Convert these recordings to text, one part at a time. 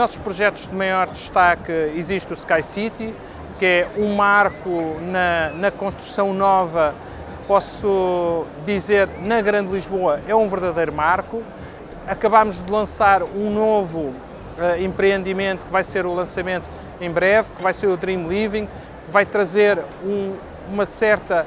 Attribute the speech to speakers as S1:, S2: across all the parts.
S1: nossos projetos de maior destaque existe o Sky City, que é um marco na, na construção nova, posso dizer, na Grande Lisboa, é um verdadeiro marco. Acabámos de lançar um novo uh, empreendimento que vai ser o lançamento em breve, que vai ser o Dream Living, que vai trazer um, uma certa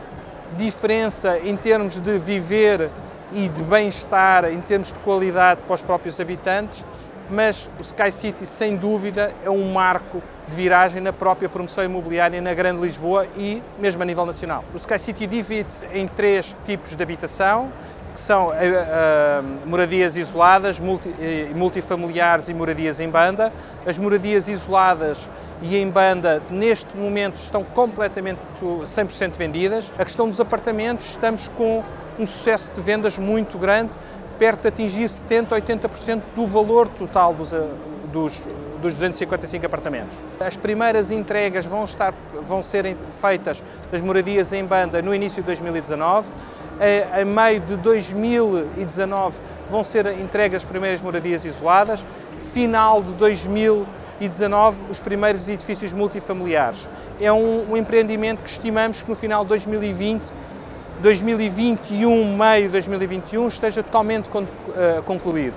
S1: diferença em termos de viver e de bem-estar, em termos de qualidade para os próprios habitantes mas o Sky City, sem dúvida, é um marco de viragem na própria promoção imobiliária na Grande Lisboa e mesmo a nível nacional. O Sky City divide-se em três tipos de habitação, que são uh, uh, moradias isoladas, multi, uh, multifamiliares e moradias em banda. As moradias isoladas e em banda, neste momento, estão completamente 100% vendidas. A questão dos apartamentos, estamos com um sucesso de vendas muito grande, perto de atingir 70%, 80% do valor total dos, eh, dos, dos 255 apartamentos. As primeiras entregas vão, estar, vão ser feitas das moradias em banda no início de 2019. A, a meio de 2019 vão ser entregas as primeiras moradias isoladas. Final de 2019, os primeiros edifícios multifamiliares. É um, um empreendimento que estimamos que no final de 2020 2021, meio de 2021, esteja totalmente eh, concluído.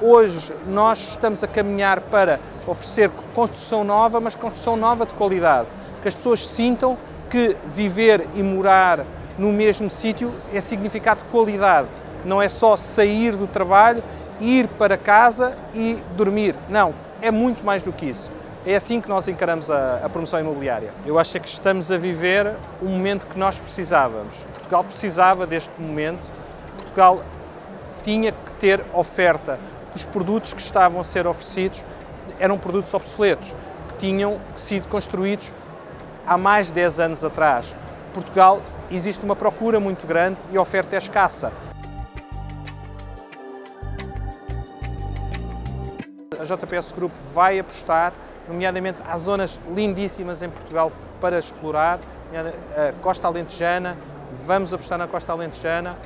S1: Hoje nós estamos a caminhar para oferecer construção nova, mas construção nova de qualidade. Que as pessoas sintam que viver e morar no mesmo sítio é significado de qualidade. Não é só sair do trabalho, ir para casa e dormir. Não, é muito mais do que isso. É assim que nós encaramos a, a, promoção imobiliária. Eu acho que estamos a viver um momento que nós precisávamos. Portugal precisava deste momento. Portugal tinha que ter oferta. Os produtos que estavam a ser oferecidos eram produtos obsoletos, que tinham sido construídos há mais de 10 anos atrás. Portugal existe uma procura muito grande e a oferta é escassa. A JPS Group vai apostar nomeadamente há zonas lindíssimas em Portugal para explorar, a Costa Alentejana, vamos apostar na Costa Alentejana,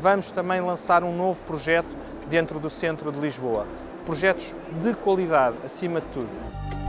S1: vamos também lançar um novo projeto dentro do centro de Lisboa. Projetos de qualidade, acima de tudo.